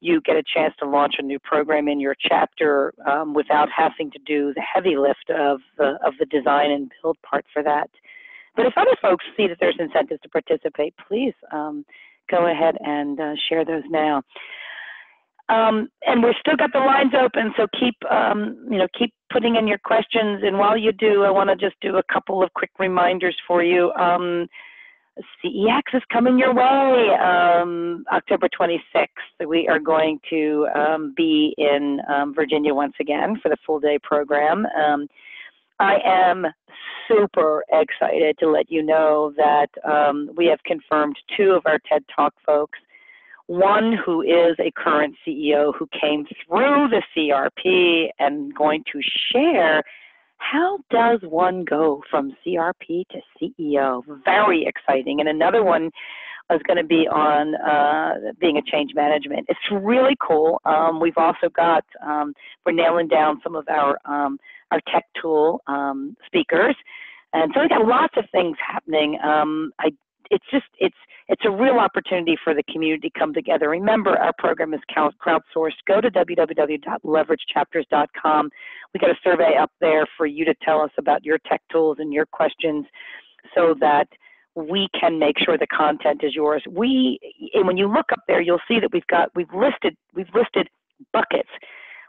you get a chance to launch a new program in your chapter um, without having to do the heavy lift of the, of the design and build part for that. But if other folks see that there's incentives to participate, please um, go ahead and uh, share those now. Um, and we've still got the lines open, so keep um, you know keep putting in your questions. And while you do, I want to just do a couple of quick reminders for you. CEX is coming your way um, October 26th. We are going to um, be in um, Virginia once again for the full day program. Um, I am super excited to let you know that um, we have confirmed two of our TED Talk folks. One who is a current CEO who came through the CRP and going to share how does one go from CRP to CEO? Very exciting. And another one is going to be on uh, being a change management. It's really cool. Um, we've also got, um, we're nailing down some of our, um, our tech tool um, speakers. And so we've got lots of things happening. Um, I it's just it's it's a real opportunity for the community to come together. Remember, our program is crowdsourced. Go to www.leveragechapters.com. We got a survey up there for you to tell us about your tech tools and your questions, so that we can make sure the content is yours. We and when you look up there, you'll see that we've got we've listed we've listed buckets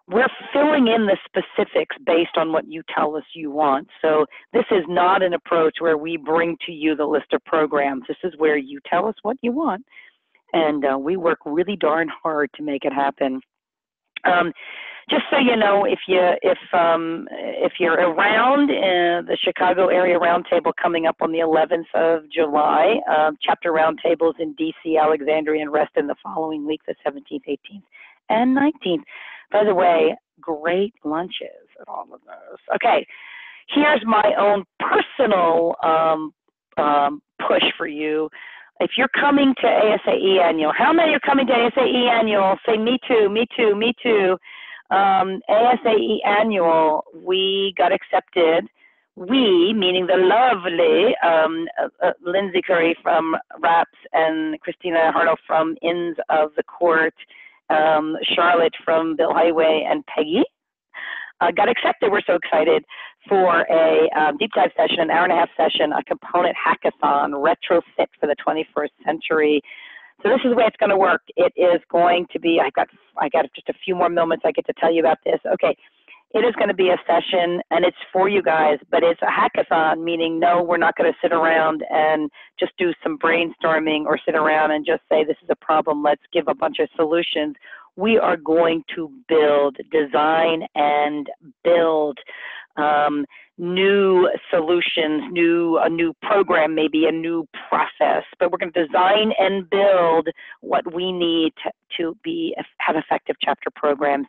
we're filling in the specifics based on what you tell us you want. So this is not an approach where we bring to you the list of programs. This is where you tell us what you want, and uh, we work really darn hard to make it happen. Um, just so you know, if you if um, if you're around in the Chicago area roundtable coming up on the 11th of July, uh, chapter roundtables in D.C., Alexandria, and Reston the following week, the 17th, 18th, and 19th. By the way, great lunches at all of those. Okay, here's my own personal um, um, push for you. If you're coming to ASAE annual, how many are coming to ASAE annual? Say me too, me too, me too. Um, ASAE annual, we got accepted. We, meaning the lovely um, uh, uh, Lindsay Curry from RAPS and Christina Hartle from Inns of the Court um, Charlotte from Billhighway, and Peggy uh, got accepted. We're so excited for a um, deep dive session, an hour and a half session, a component hackathon, retrofit for the 21st century. So this is the way it's going to work. It is going to be. I got I got just a few more moments. I get to tell you about this. Okay. It is going to be a session and it's for you guys, but it's a hackathon, meaning no, we're not going to sit around and just do some brainstorming or sit around and just say this is a problem, let's give a bunch of solutions. We are going to build, design, and build um, new solutions, new a new program, maybe a new process. But we're going to design and build what we need to, to be have effective chapter programs.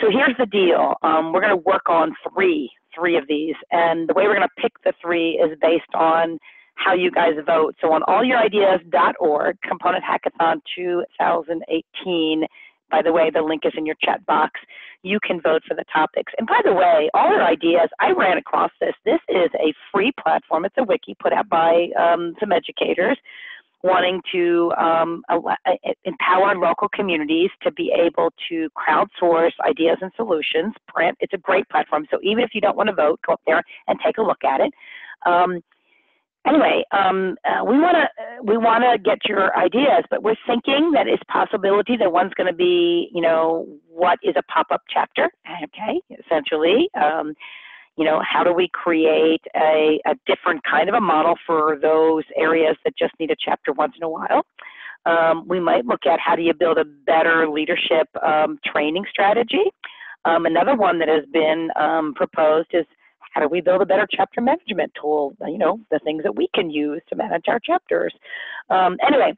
So here's the deal. Um, we're going to work on three, three of these, and the way we're going to pick the three is based on how you guys vote. So on allourideas.org, Component Hackathon 2018. By the way, the link is in your chat box. You can vote for the topics. And by the way, all your ideas, I ran across this. This is a free platform. It's a wiki put out by um, some educators wanting to um, empower local communities to be able to crowdsource ideas and solutions. Print, it's a great platform. So even if you don't want to vote, go up there and take a look at it. Um, anyway, um, uh, we want to we want to get your ideas, but we're thinking that it's possibility that one's going to be, you know, what is a pop up chapter? Okay, essentially. You know, how do we create a, a different kind of a model for those areas that just need a chapter once in a while? Um, we might look at how do you build a better leadership um, training strategy. Um, another one that has been um, proposed is how do we build a better chapter management tool? You know, the things that we can use to manage our chapters. Um, anyway,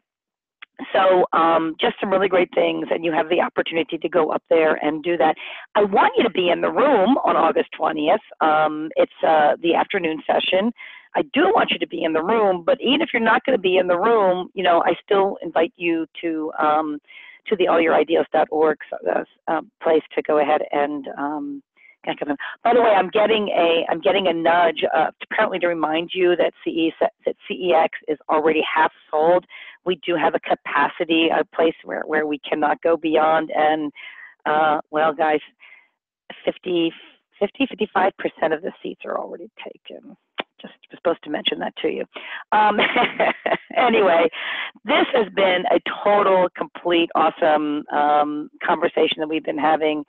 so um, just some really great things, and you have the opportunity to go up there and do that. I want you to be in the room on August 20th. Um, it's uh, the afternoon session. I do want you to be in the room, but even if you're not going to be in the room, you know, I still invite you to um, to the allourideas.org uh, um, place to go ahead and um, by the way, I'm getting a I'm getting a nudge uh, apparently to remind you that CE that CEX is already half sold. We do have a capacity, a place where where we cannot go beyond, and uh, well, guys, 50, 50, 55 percent of the seats are already taken. Just was supposed to mention that to you. Um, anyway, this has been a total, complete, awesome um, conversation that we've been having.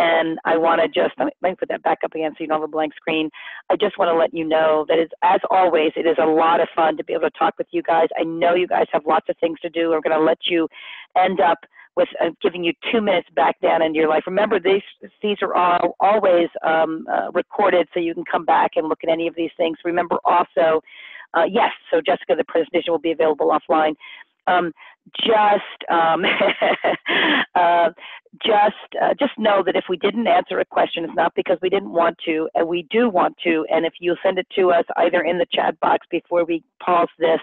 And I want to just, let me put that back up again so you don't have a blank screen. I just want to let you know that it's, as always, it is a lot of fun to be able to talk with you guys. I know you guys have lots of things to do. We're going to let you end up with uh, giving you two minutes back down into your life. Remember, these these are all always um, uh, recorded, so you can come back and look at any of these things. Remember also, uh, yes, so Jessica, the presentation will be available offline. Um, just um, uh, just uh, just know that if we didn't answer a question, it's not because we didn't want to, and we do want to. And if you send it to us either in the chat box before we pause this,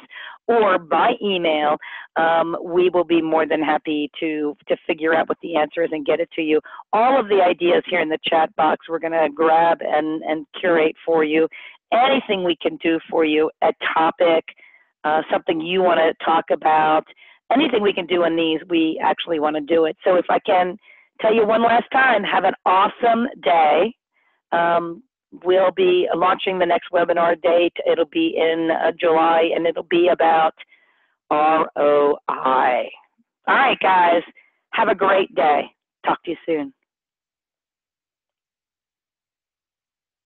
or by email, um, we will be more than happy to to figure out what the answer is and get it to you. All of the ideas here in the chat box, we're going to grab and and curate for you. Anything we can do for you, a topic, uh, something you want to talk about anything we can do in these, we actually want to do it. So if I can tell you one last time, have an awesome day. Um, we'll be launching the next webinar date. It'll be in uh, July and it'll be about ROI. All right, guys, have a great day. Talk to you soon.